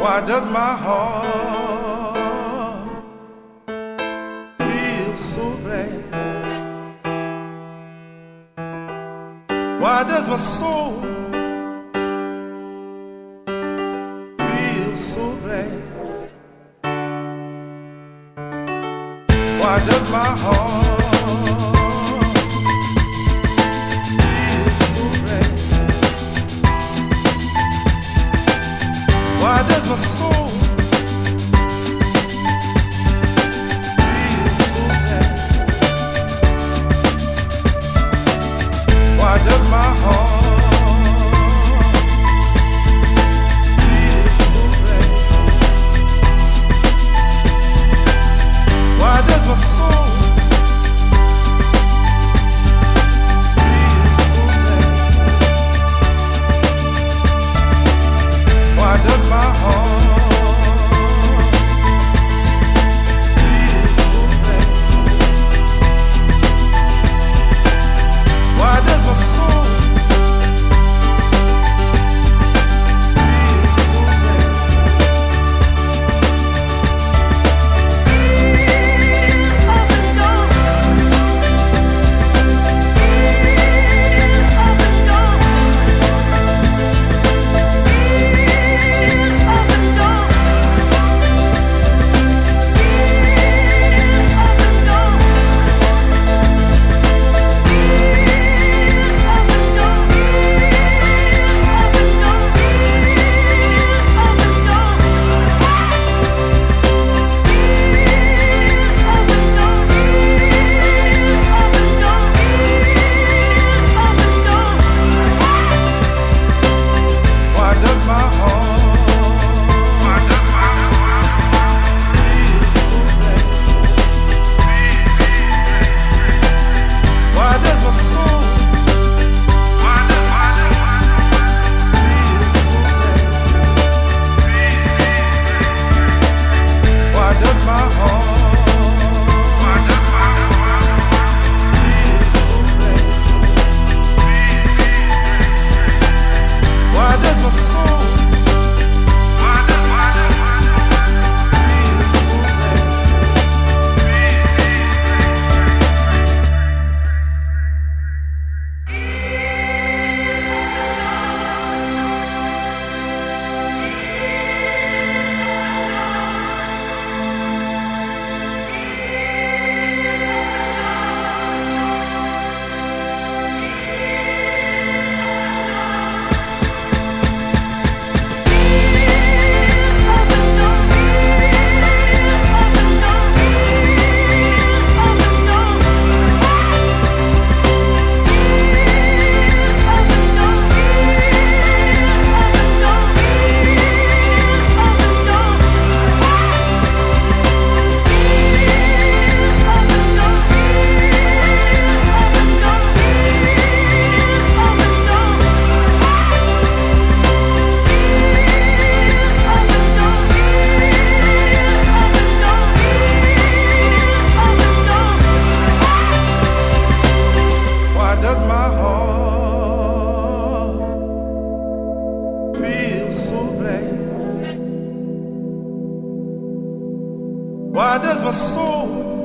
Why does my heart feel so bad? Why does my soul feel so bad? Why does my heart why meu my mesma sou.